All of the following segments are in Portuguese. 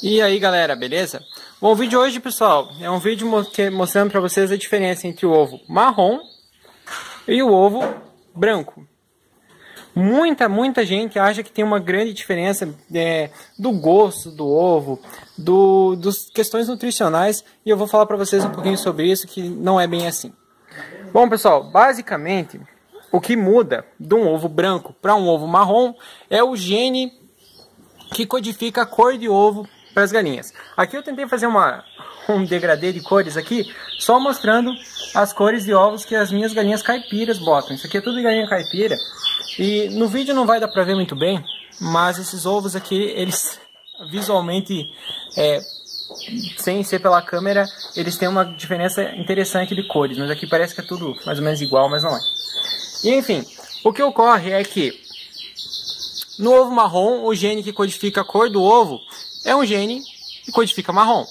E aí galera, beleza? Bom, o vídeo hoje, pessoal, é um vídeo mostrando para vocês a diferença entre o ovo marrom e o ovo branco. Muita, muita gente acha que tem uma grande diferença é, do gosto do ovo, do, dos questões nutricionais, e eu vou falar para vocês um pouquinho sobre isso, que não é bem assim. Bom, pessoal, basicamente, o que muda de um ovo branco para um ovo marrom é o gene que codifica a cor de ovo para as galinhas. Aqui eu tentei fazer uma, um degradê de cores aqui, só mostrando as cores de ovos que as minhas galinhas caipiras botam. Isso aqui é tudo galinha caipira. E no vídeo não vai dar para ver muito bem, mas esses ovos aqui, eles visualmente, é, sem ser pela câmera, eles têm uma diferença interessante de cores. Mas aqui parece que é tudo mais ou menos igual, mas não é. E enfim, o que ocorre é que no ovo marrom, o gene que codifica a cor do ovo é um gene que codifica marrom.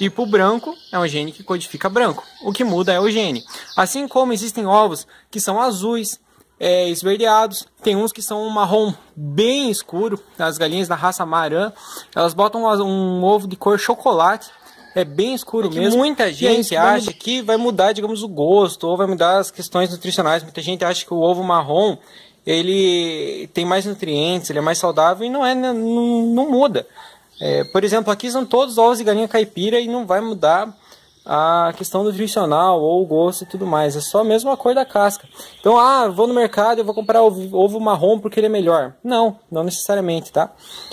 E para o branco, é um gene que codifica branco. O que muda é o gene. Assim como existem ovos que são azuis, é, esverdeados, tem uns que são um marrom bem escuro. As galinhas da raça Marã, elas botam um ovo de cor chocolate. É bem escuro é mesmo. Muita gente acha que vai mudar, digamos, o gosto, ou vai mudar as questões nutricionais. Muita gente acha que o ovo marrom ele tem mais nutrientes, ele é mais saudável e não é, não, não muda. É, por exemplo, aqui são todos ovos de galinha caipira e não vai mudar a questão nutricional ou o gosto e tudo mais. É só mesmo a cor da casca. Então, ah, vou no mercado e vou comprar ovo, ovo marrom porque ele é melhor. Não, não necessariamente, tá?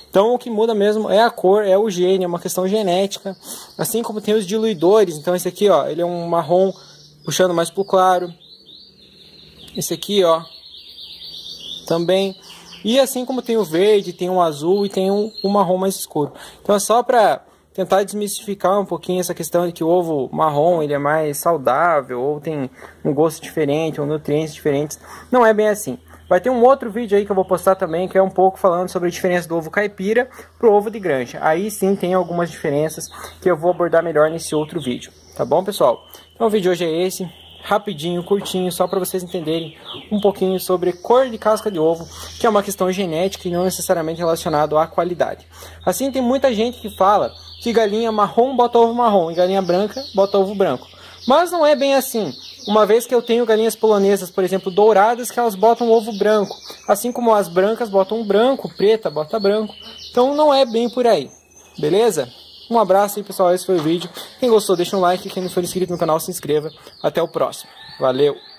Então, o que muda mesmo é a cor, é o gene, é uma questão genética. Assim como tem os diluidores. Então, esse aqui, ó, ele é um marrom puxando mais pro claro. Esse aqui, ó, também e assim como tem o verde, tem o azul e tem o, marrom mais escuro. Então é só para tentar desmistificar um pouquinho essa questão de que o ovo marrom ele é mais saudável ou tem um gosto diferente ou nutrientes diferentes. Não é bem assim. Vai ter um outro vídeo aí que eu vou postar também, que é um pouco falando sobre a diferença do ovo caipira pro ovo de granja. Aí sim tem algumas diferenças que eu vou abordar melhor nesse outro vídeo. Tá bom, pessoal? Então o vídeo hoje é esse rapidinho, curtinho, só para vocês entenderem um pouquinho sobre cor de casca de ovo, que é uma questão genética e não necessariamente relacionado à qualidade. Assim, tem muita gente que fala que galinha marrom bota ovo marrom e galinha branca bota ovo branco. Mas não é bem assim. Uma vez que eu tenho galinhas polonesas, por exemplo, douradas, que elas botam ovo branco. Assim como as brancas botam branco, preta bota branco. Então não é bem por aí. Beleza? Um abraço aí, pessoal. Esse foi o vídeo. Quem gostou, deixa um like. Quem não for inscrito no canal, se inscreva. Até o próximo. Valeu!